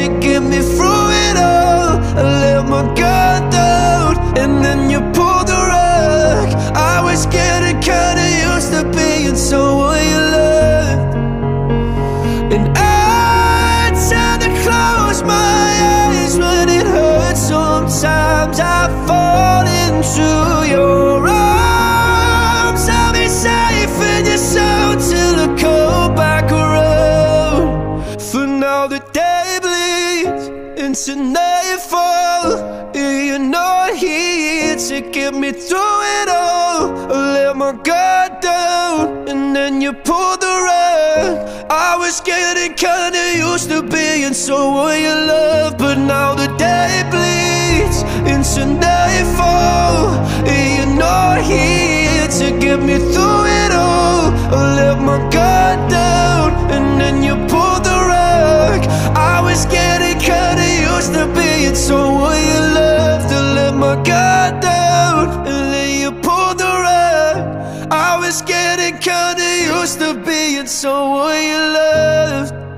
to get me through it all. I let my guard down, and then you pulled into nightfall you're not here to get me through it all. I let my guard down and then you pulled the rug. I was getting kinda used to being someone you love My guard down and then you pulled the rug. I was getting kinda used to being someone you loved